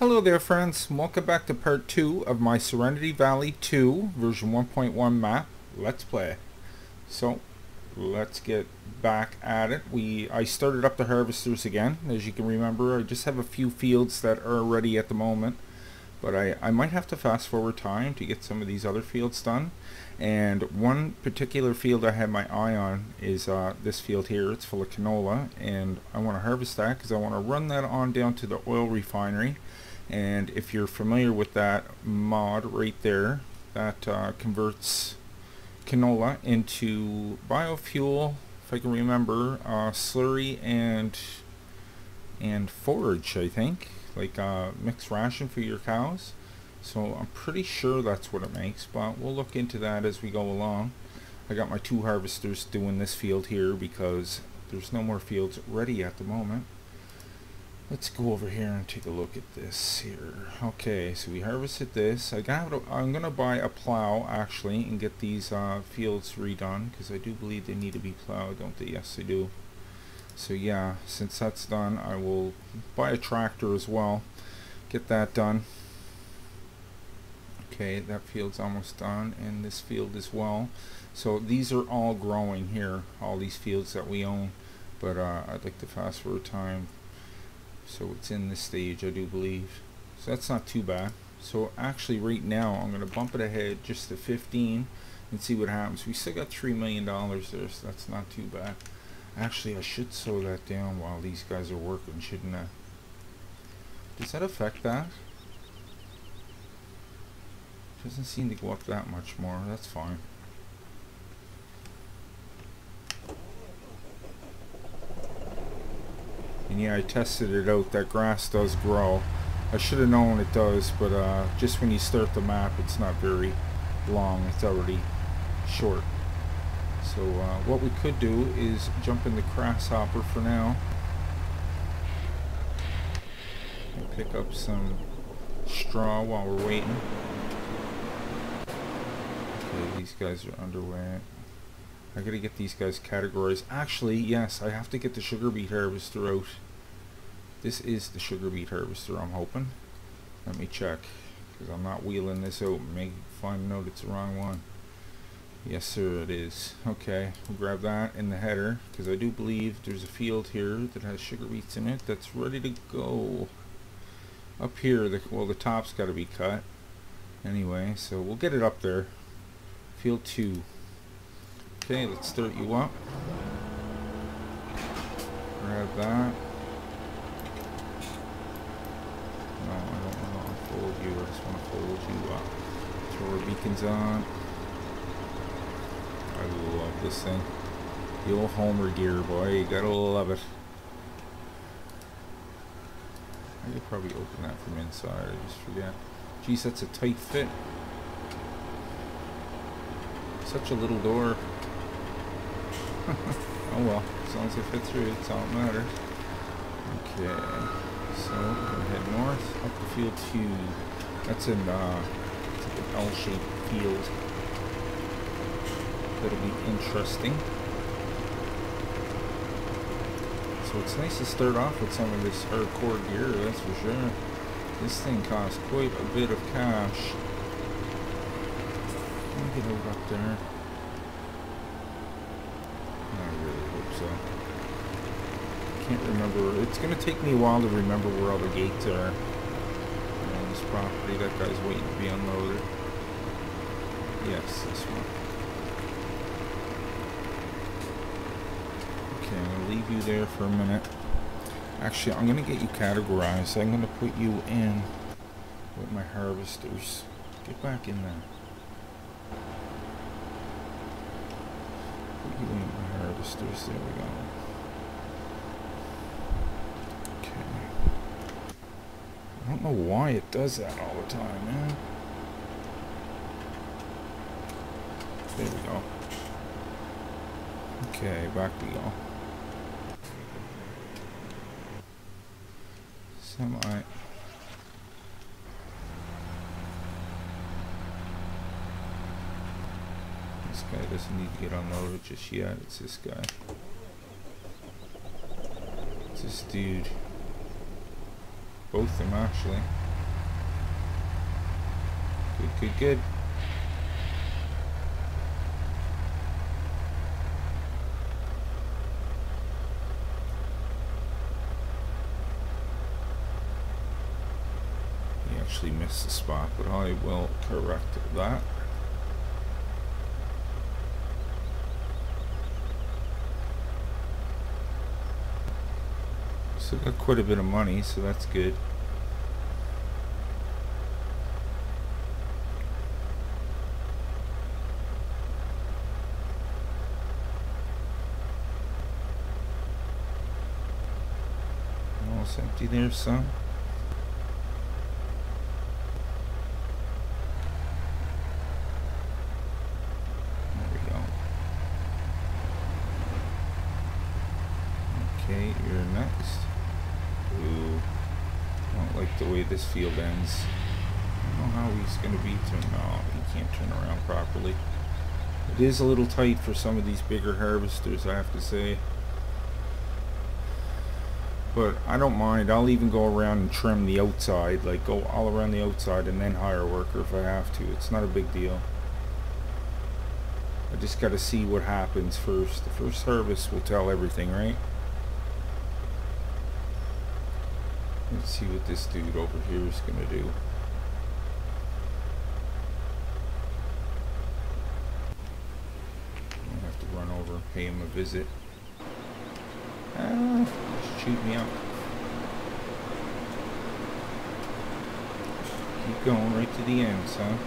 Hello there friends, welcome back to part 2 of my Serenity Valley 2 version 1.1 map. Let's play. So, let's get back at it. We I started up the harvesters again, as you can remember. I just have a few fields that are ready at the moment. But I, I might have to fast forward time to get some of these other fields done. And one particular field I have my eye on is uh, this field here. It's full of canola and I want to harvest that because I want to run that on down to the oil refinery. And if you're familiar with that mod right there, that uh, converts canola into biofuel, if I can remember, uh, slurry and and forage, I think, like uh, mixed ration for your cows. So I'm pretty sure that's what it makes, but we'll look into that as we go along. I got my two harvesters doing this field here because there's no more fields ready at the moment. Let's go over here and take a look at this here. Okay, so we harvested this. I got. I'm gonna buy a plow actually and get these uh, fields redone because I do believe they need to be plowed, don't they? Yes, they do. So yeah, since that's done, I will buy a tractor as well. Get that done. Okay, that field's almost done, and this field as well. So these are all growing here, all these fields that we own. But uh, I'd like to fast forward time so it's in this stage I do believe. So that's not too bad. So actually right now I'm gonna bump it ahead just to 15 and see what happens. We still got three million dollars there so that's not too bad. Actually I should slow that down while these guys are working shouldn't I? Does that affect that? Doesn't seem to go up that much more. That's fine yeah I tested it out. That grass does grow. I should have known it does but uh, just when you start the map it's not very long. It's already short. So uh, what we could do is jump in the grasshopper for now. And pick up some straw while we're waiting. Okay these guys are underway. I gotta get these guys categorized. Actually, yes, I have to get the sugar beet harvester out. This is the sugar beet harvester, I'm hoping. Let me check, because I'm not wheeling this out make, find out it's the wrong one. Yes, sir, it is. Okay, we'll grab that in the header, because I do believe there's a field here that has sugar beets in it that's ready to go. Up here, the, well, the top's got to be cut. Anyway, so we'll get it up there. Field 2. Okay, let's start you up. Grab that. I don't want to unfold you. I just want to fold you up. Throw our beacons on. I love this thing. The old Holmer gear, boy. You gotta love it. I could probably open that from inside. I just forget. Geez, that's a tight fit. Such a little door. oh well, as long as it fits through, it's all that matters. Okay, so we're gonna head north up the field to. That's in uh, it's like an L-shaped field. That'll be interesting. So it's nice to start off with some of this hardcore gear, that's for sure. This thing costs quite a bit of cash. Let me get over up there. so I can't remember. It's going to take me a while to remember where all the gates are on this property. That guy's waiting to be unloaded. Yes, this one. Okay, I'm going to leave you there for a minute. Actually, I'm going to get you categorized. I'm going to put you in with my harvesters. Get back in there. Put you in my harvesters. There we go. Okay. I don't know why it does that all the time, man. There we go. Okay, back go. Semi. This guy doesn't need to get unloaded just yet. It's this guy. It's this dude. Both of them, actually. Good, good, good. He actually missed the spot, but I will correct that. So got quite a bit of money, so that's good. Almost empty there, son. There we go. Okay, you're next. Ooh. Don't like the way this field ends. I don't know how he's going to beat him. No, he can't turn around properly. It is a little tight for some of these bigger harvesters, I have to say. But I don't mind. I'll even go around and trim the outside, like go all around the outside and then hire a worker if I have to. It's not a big deal. I just got to see what happens first. The first harvest will tell everything, right? Let's see what this dude over here is going to do. I have to run over pay him a visit. Ah, just shoot me out. Keep going right to the end, son.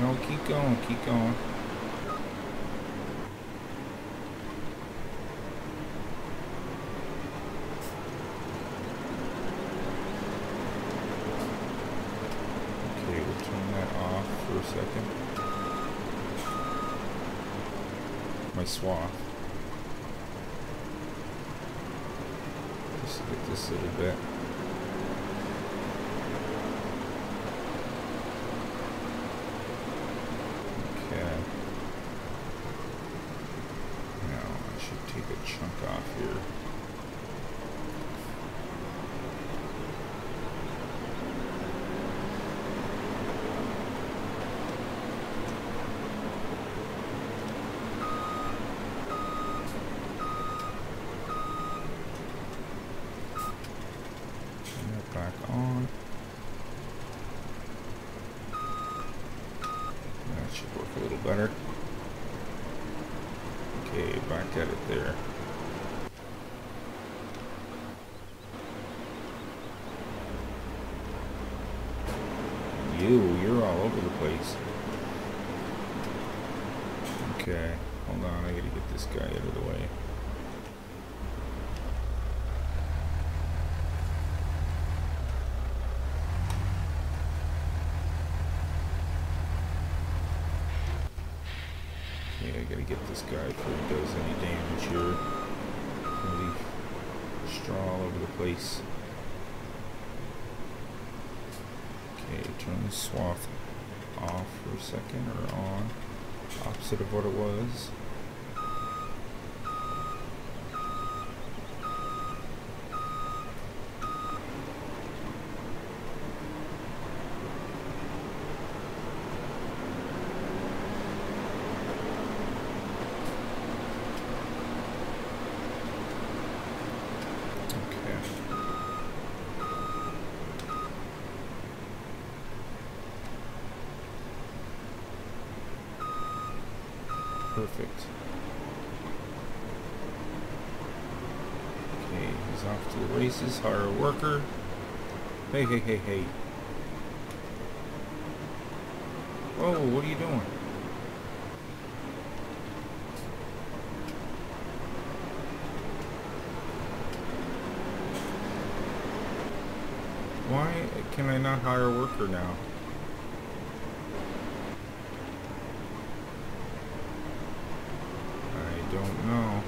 No, keep going, keep going. Okay, we'll turn that off for a second. My swath. Just get this a little bit. Okay. Now I should take a chunk off here. Turn that back on. That should work a little better. Okay, back at it there. You, you're all over the place. Okay, hold on, I gotta get this guy out of the way. Yeah, I gotta get this guy before he does any damage here. Leave straw all over the place. Okay, turn the swath off for a second, or on. Opposite of what it was. Okay. Perfect. Okay, he's off Hire a worker. Hey, hey, hey, hey. Whoa, what are you doing? Why can I not hire a worker now? I don't know.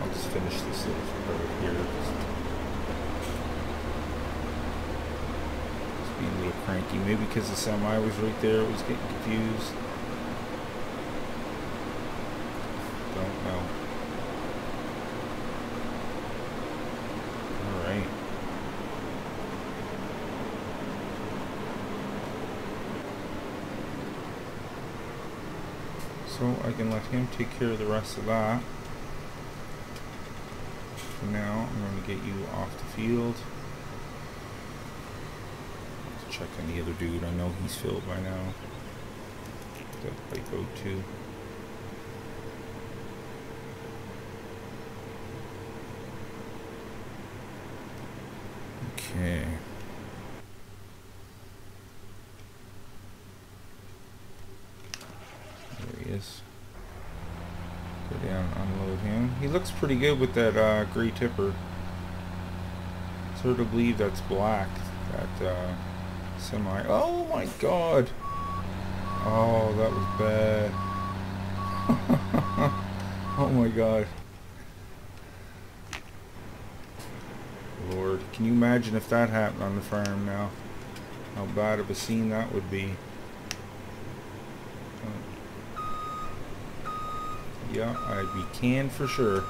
I'll just finish this part here. being a little cranky. Maybe because the semi was right there, it was getting confused. Don't know. Alright. So I can let him take care of the rest of that. For now, I'm going to get you off the field. The other dude. I know he's filled by now. Out too. Okay. There he is. Go down, unload him. He looks pretty good with that uh, gray tipper. Sort of believe that's black. That uh, semi. Oh my god! Oh, that was bad. oh my god. Lord, can you imagine if that happened on the farm now? How bad of a scene that would be. Yeah, I'd be canned for sure.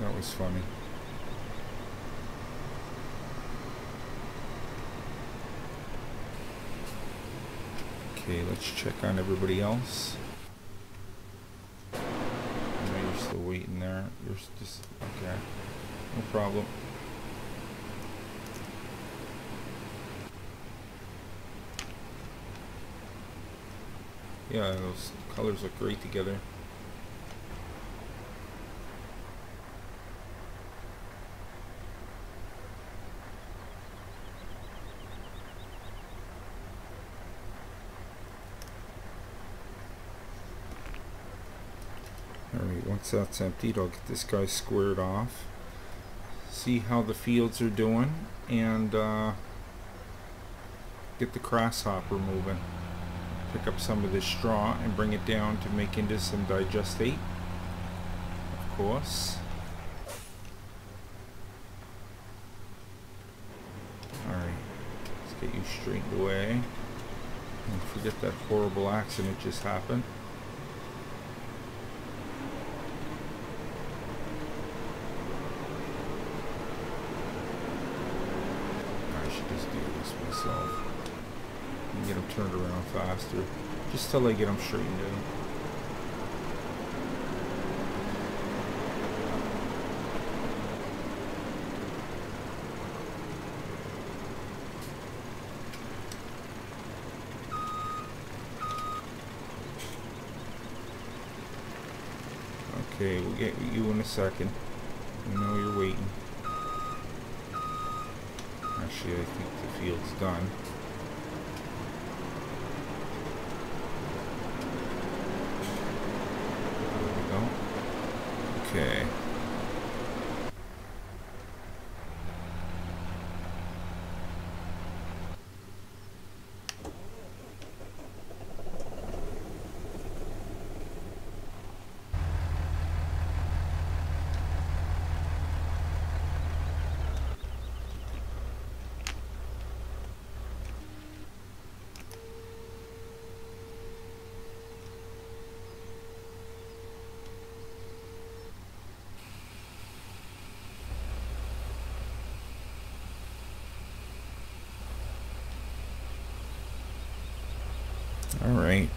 That was funny. Okay, let's check on everybody else. Know you're still waiting there. You're just okay. No problem. Yeah, those colors look great together. Alright, once that's emptied, I'll get this guy squared off. See how the fields are doing, and uh, get the grasshopper moving. Pick up some of this straw and bring it down to make into some digestate. Of course. Alright, let's get you straightened away. And forget that horrible accident just happened. myself and get them turned just till I get them straightened out. Okay, we'll get you in a second. I know you're waiting. Actually, I think the field's done. There we go. Okay.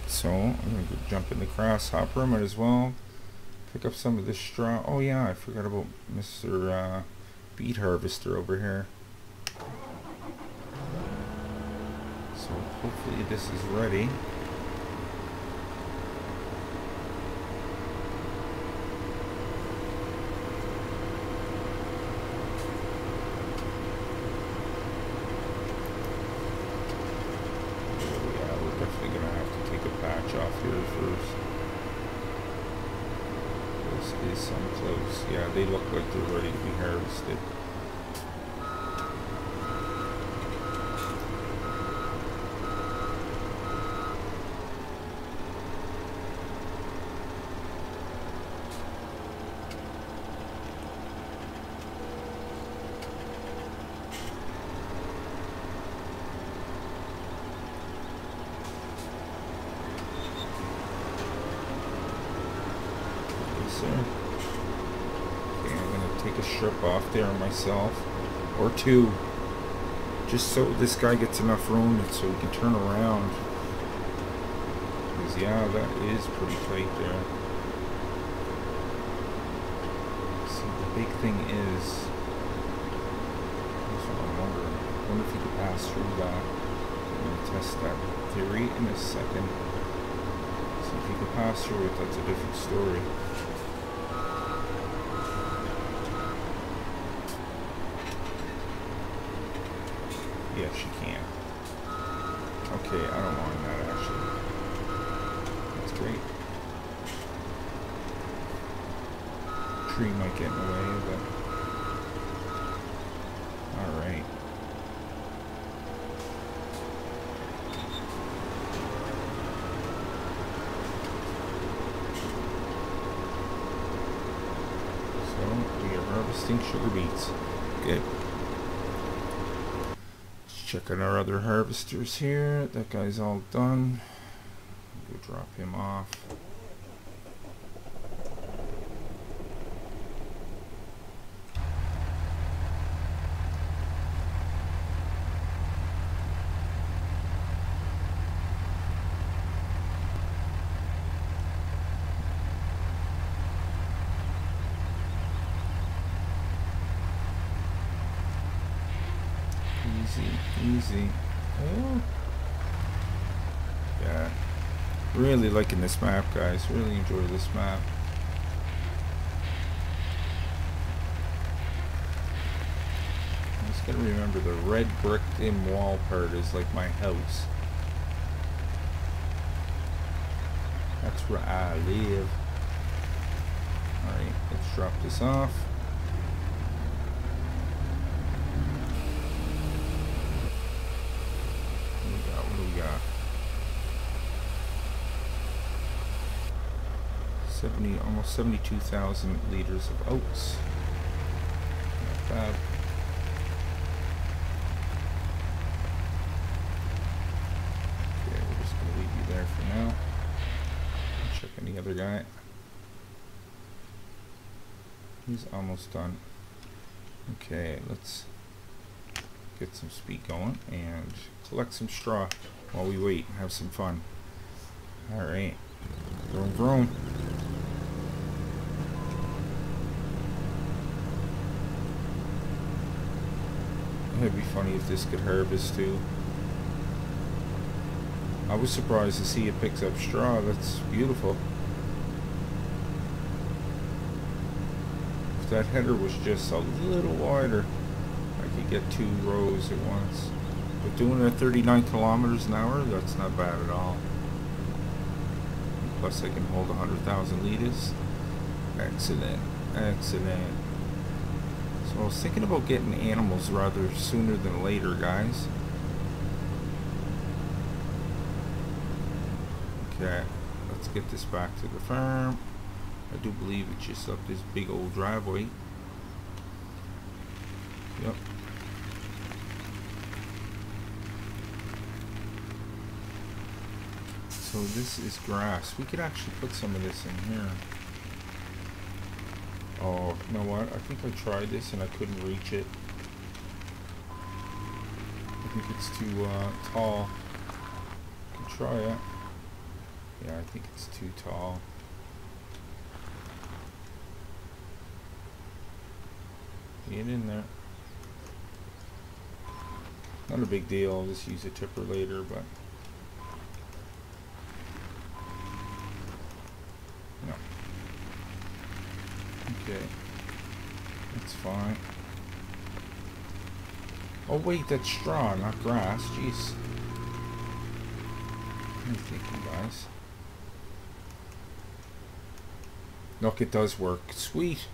So I'm going to jump in the grasshopper. Might as well pick up some of this straw. Oh yeah, I forgot about Mr. Uh, Beet Harvester over here. So hopefully this is ready. off here first. This is some close. Yeah, they look like they're ready to be harvested. there. Okay, I'm strip off there myself. Or two. Just so this guy gets enough room so he can turn around. Because, yeah, that is pretty tight there. See, the big thing is... I'm wondering. I wonder if you could pass through that. I'm going to test that theory in a second. So if you could pass through it, that's a different story. Yes, you can. Okay, I don't mind that actually. That's great. Tree might get in the way, but alright. So we are harvesting sugar beets. Good checking our other harvesters here. That guy's all done. Go drop him off. Easy, easy. Oh. Yeah. Really liking this map, guys. Really enjoy this map. I just gotta remember the red bricked in wall part is like my house. That's where I live. Alright, let's drop this off. got 70, almost 72,000 liters of oats. Okay, we're just going to leave you there for now. Check any other guy. He's almost done. Okay, let's get some speed going and collect some straw while we wait and have some fun. Alright. Vroom vroom. It'd be funny if this could harvest too. I was surprised to see it picks up straw. That's beautiful. If that header was just a little wider, I could get two rows at once. But doing it at 39 kilometers an hour, that's not bad at all. Plus I can hold 100,000 liters. Excellent. Excellent. So I was thinking about getting animals rather sooner than later, guys. Okay, let's get this back to the farm. I do believe it's just up this big old driveway. Yep, So this is grass. We could actually put some of this in here. Oh, you know what? I think I tried this and I couldn't reach it. I think it's too uh, tall. I can try it. Yeah, I think it's too tall. Get in there. Not a big deal. I'll just use a tipper later, but Okay. That's fine. Oh wait, that's straw, not grass. Jeez. What are you thinking, guys? Look, it does work. Sweet.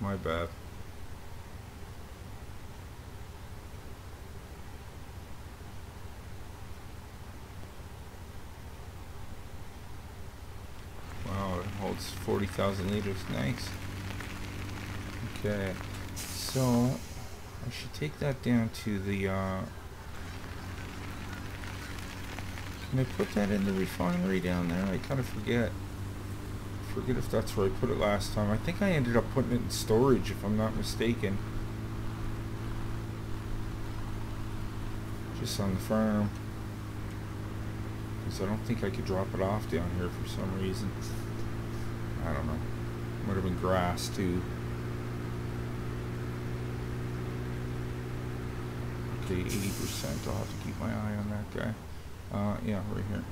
My bad. 40,000 liters. Nice. Okay. So, I should take that down to the, uh... Can I put that in the refinery down there? I kind of forget. forget if that's where I put it last time. I think I ended up putting it in storage, if I'm not mistaken. Just on the farm. Because I don't think I could drop it off down here for some reason. I don't know. Might have been grass too. Okay, 80%. I'll have to keep my eye on that guy. Uh, yeah, right here.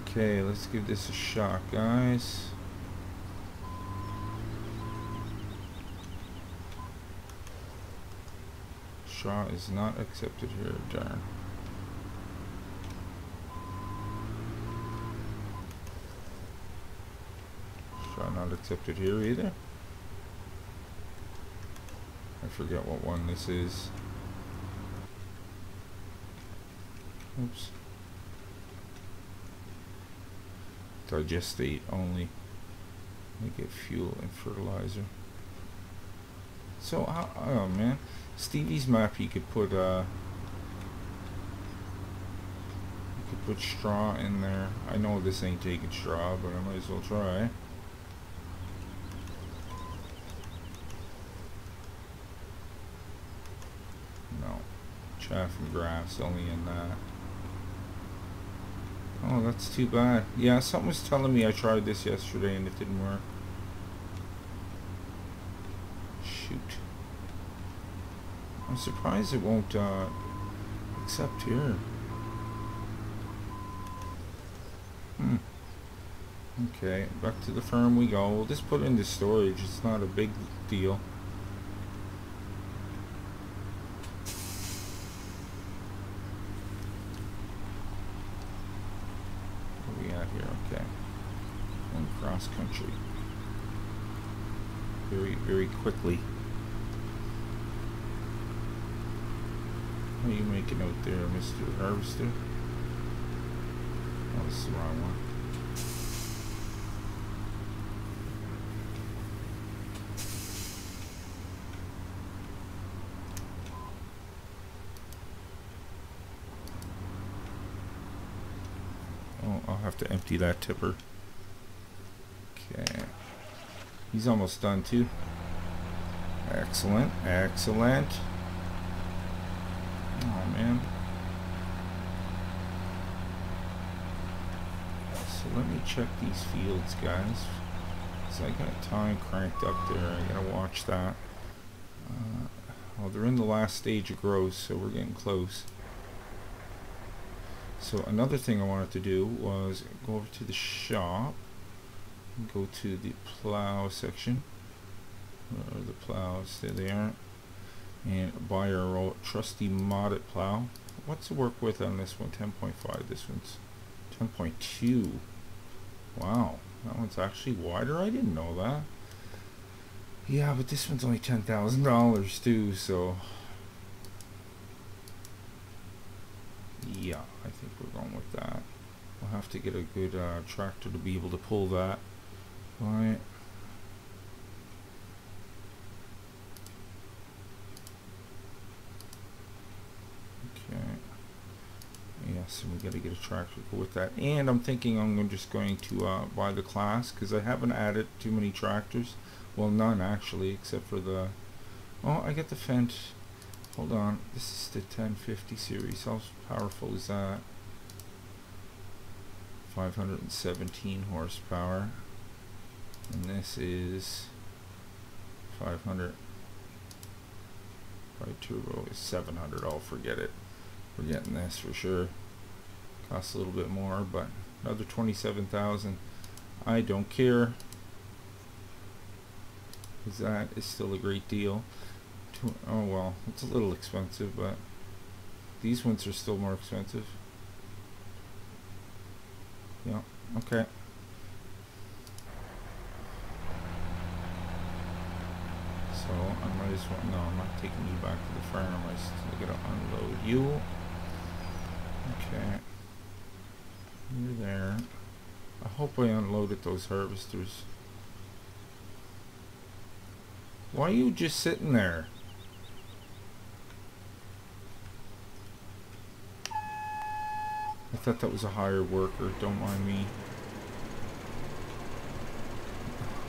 Okay, let's give this a shot, guys. Shaw is not accepted here, darn. Shot not accepted here either. I forget what one this is. Oops. Digestate only. We get fuel and fertilizer. So, uh, oh man, Stevie's map you could put, uh, you could put straw in there. I know this ain't taking straw, but I might as well try. No, chaff and grass only in that. Oh, that's too bad. Yeah, something was telling me I tried this yesterday and it didn't work. Shoot. I'm surprised it won't uh, accept here. Hmm. Okay, back to the farm we go. We'll just put it into storage. It's not a big deal. cross country very, very quickly. What are you making out there, Mr. Harvester? Oh, this is the wrong one. Oh, I'll have to empty that tipper. Okay. He's almost done too. Excellent, excellent. Oh man. So let me check these fields, guys. So I got time cranked up there. I gotta watch that. Uh, well, they're in the last stage of growth, so we're getting close. So another thing I wanted to do was go over to the shop go to the plow section or the plows there they are and buy our trusty modded plow. What's the work with on this one? 10.5 this one's 10.2 wow that one's actually wider? I didn't know that. Yeah but this one's only $10,000 too so yeah I think we're going with that. We'll have to get a good uh, tractor to be able to pull that. Okay. And we got to get a tractor with that. And I'm thinking I'm just going to uh, buy the Claas because I haven't added too many tractors. Well, none actually, except for the. Oh, I get the Fendt. Hold on. This is the 1050 series. How powerful is that? 517 horsepower and this is 500 by turbo is 700 I'll forget it we're getting this for sure costs a little bit more but another 27,000 I don't care because that is still a great deal oh well it's a little expensive but these ones are still more expensive yeah okay So I might as well, no, I'm not taking you back to the farm. I still gotta unload you. Okay. You're there. I hope I unloaded those harvesters. Why are you just sitting there? I thought that was a hired worker, don't mind me.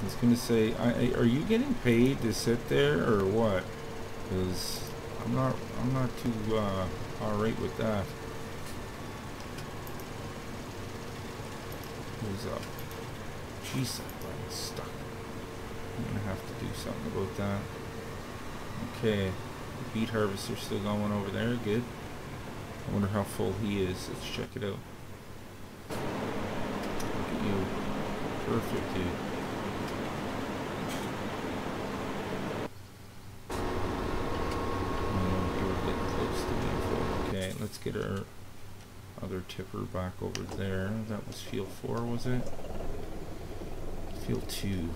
I was going to say, I, are you getting paid to sit there or what? Because I'm not, I'm not too uh, alright with that. Who's up? Jeez, button's stuck. I'm gonna have to do something about that. Okay, the beet harvester's still going over there. Good. I wonder how full he is. Let's check it out. Look at you. Perfect, dude. Okay, let's get our other tipper back over there. That was field four, was it? Field two.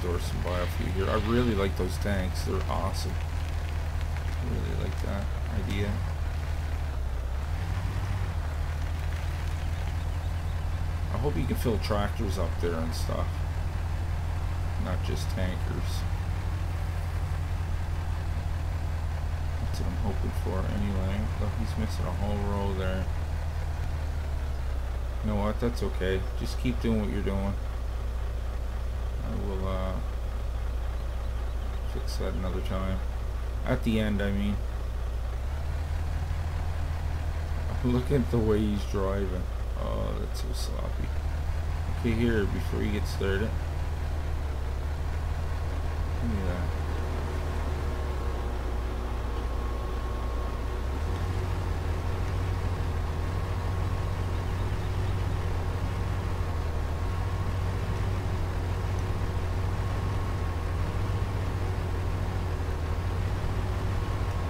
store some biofuel here. I really like those tanks. They're awesome. I really like that idea. Hope you can fill tractors up there and stuff. Not just tankers. That's what I'm hoping for anyway. Look, he's missing a whole row there. You know what? That's okay. Just keep doing what you're doing. I will uh, fix that another time. At the end, I mean. Look at the way he's driving. Oh, that's so sloppy. Okay, here, before you get started. That.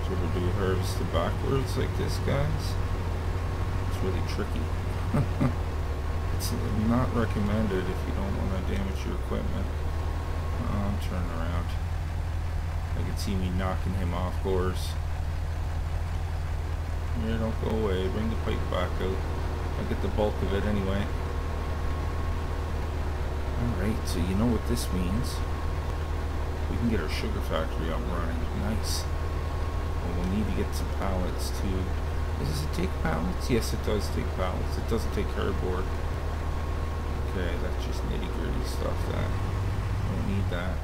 Should we do harvest backwards like this, guys? It's really tricky. It's not recommended if you don't want to damage your equipment. Um, I'm turning around. I can see me knocking him off course. Yeah, don't go away. Bring the pipe back out. I'll get the bulk of it anyway. Alright, so you know what this means. We can get our sugar factory up running. Nice. We'll need to get some pallets too. Does it take pallets? Yes, it does take pallets. It doesn't take cardboard. Okay, that's just nitty gritty stuff that don't need that.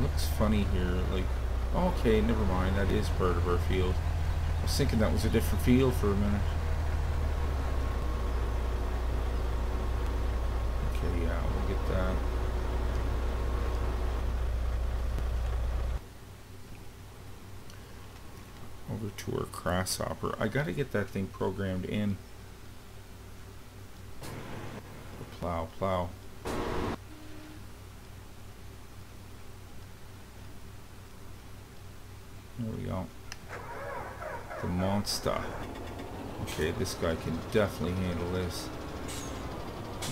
Looks funny here, like okay, never mind, that is part of our field. I was thinking that was a different field for a minute. Okay, yeah, we'll get that. Over to our grasshopper. I gotta get that thing programmed in. Plow, plow. There we go. The monster. Okay, this guy can definitely handle this.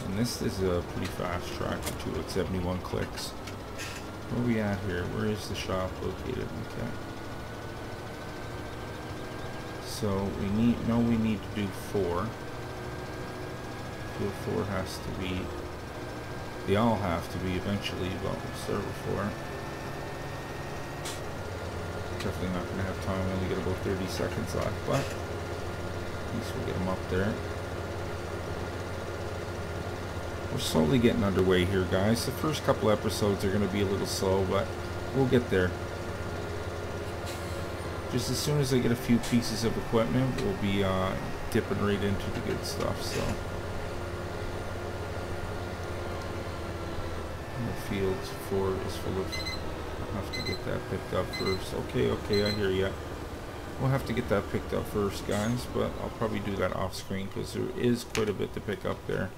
And this is a pretty fast tractor too, at 71 clicks. Where are we at here? Where is the shop located? Okay. So we need, no we need to do four. Field four has to be, they all have to be eventually, but with four. Definitely not going to have time, we only got about 30 seconds left, but at least we'll get them up there. We're slowly getting underway here, guys. The first couple episodes are going to be a little slow, but we'll get there. Just as soon as I get a few pieces of equipment, we'll be uh, dipping right into the good stuff, so. And the fields four is full of, I'll have to get that picked up first. Okay, okay, I hear ya. We'll have to get that picked up first, guys, but I'll probably do that off screen because there is quite a bit to pick up there.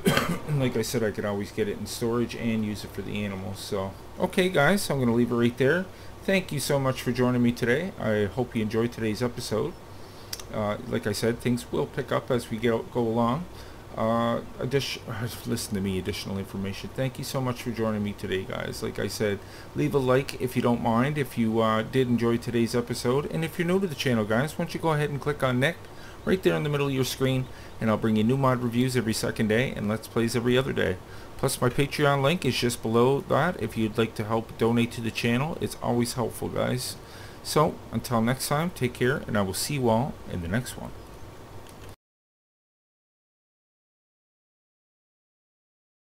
like I said, I could always get it in storage and use it for the animals. So, okay, guys, I'm going to leave it right there. Thank you so much for joining me today. I hope you enjoyed today's episode. Uh, like I said, things will pick up as we get, go along. Uh, listen to me, additional information. Thank you so much for joining me today, guys. Like I said, leave a like if you don't mind, if you uh, did enjoy today's episode. And if you're new to the channel, guys, why don't you go ahead and click on next right there in the middle of your screen and I'll bring you new mod reviews every second day and Let's Plays every other day. Plus my Patreon link is just below that if you'd like to help donate to the channel. It's always helpful guys. So until next time, take care and I will see you all in the next one.